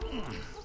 a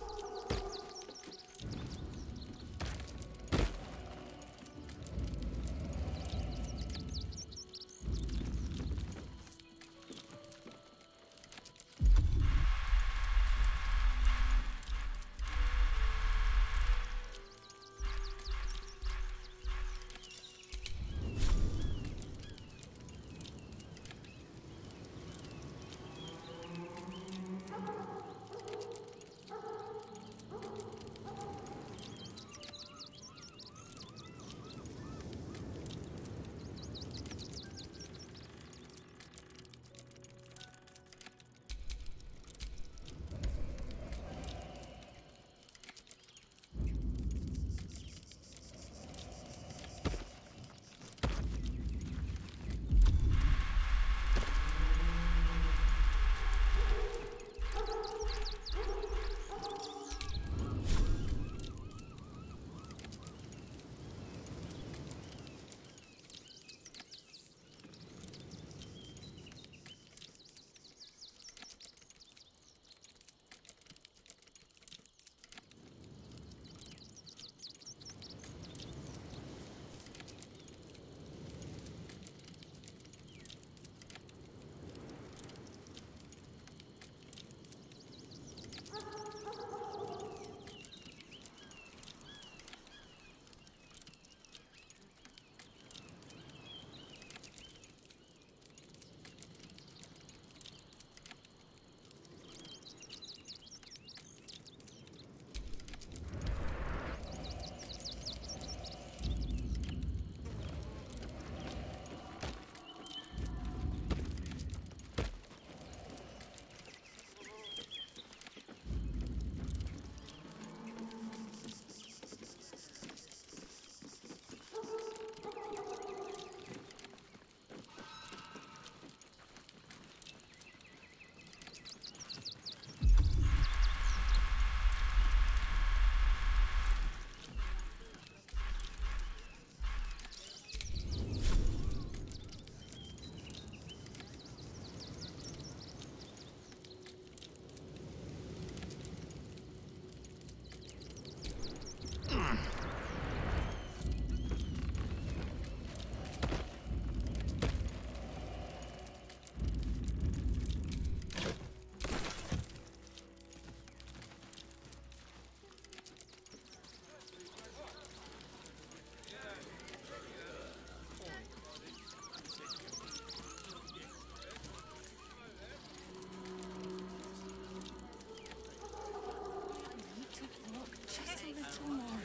little more.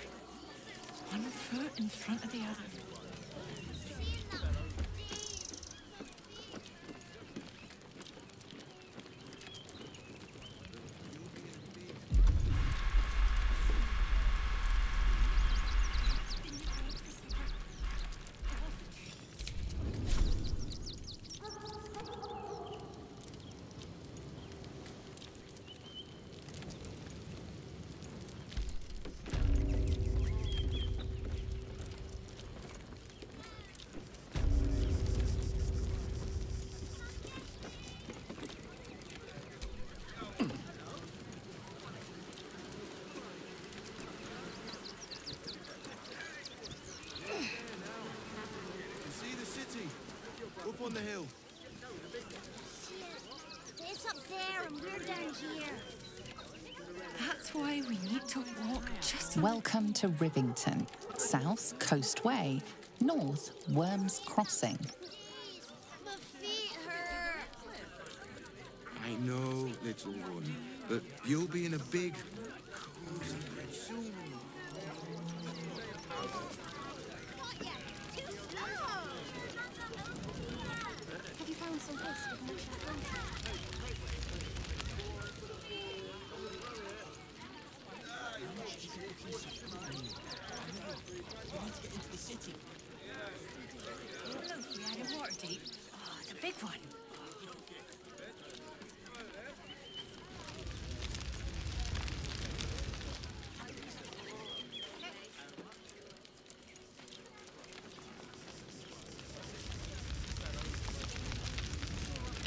One foot in front of the other. On the hill. It's up there and we're down here. That's why we need to walk just Welcome to Rivington, south Coast Way, north Wyrm's Crossing. My feet hurt. I know, little one, but you'll be in a big, cozy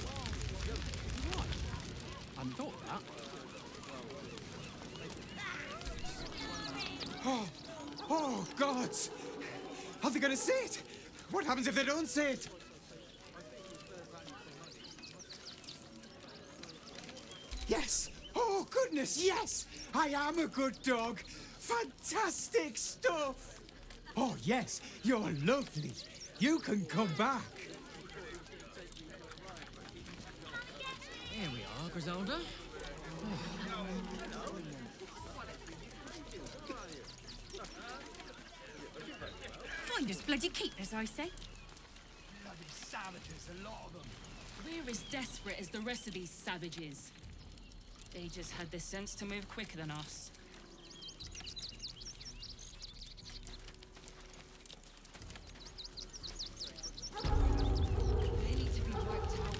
Oh, the big one. Hadn't that. Oh, oh, gods! Are they gonna see it? What happens if they don't see it? Yes! Oh, goodness, yes! I am a good dog! Fantastic stuff! Oh, yes, you're lovely. You can come back. Here we are, Griselda. Find us bloody keepers, I say. Bloody savages, a lot of them. We're as desperate as the rest of these savages. They just had the sense to move quicker than us. They need to be wiped out.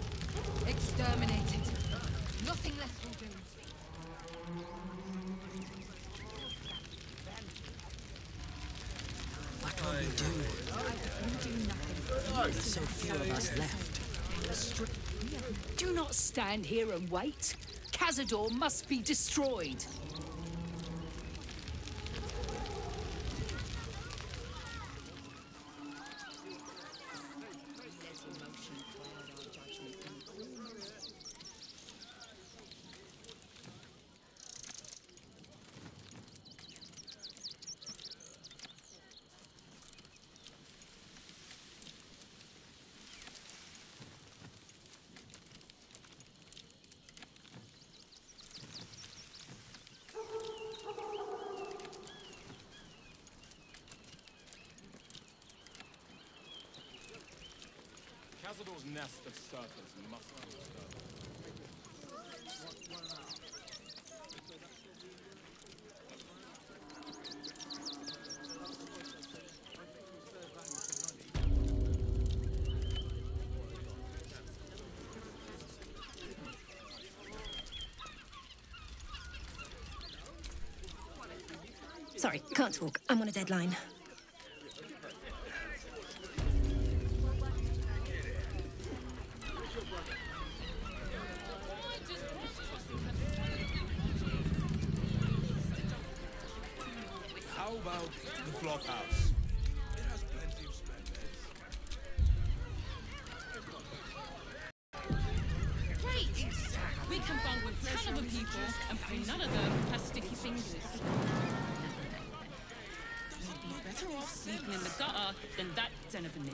Exterminated. Nothing less will do. What will you do? There's so few of us left. Do not stand here and wait. Cazador must be destroyed. Nest of serpents must be. Sorry, can't talk. I'm on a deadline. The flop house? It has plenty of spare beds. Great! We can bond with ten other people and pray none of them has sticky fingers. We'd be better off sleeping in the gutter than that den of a.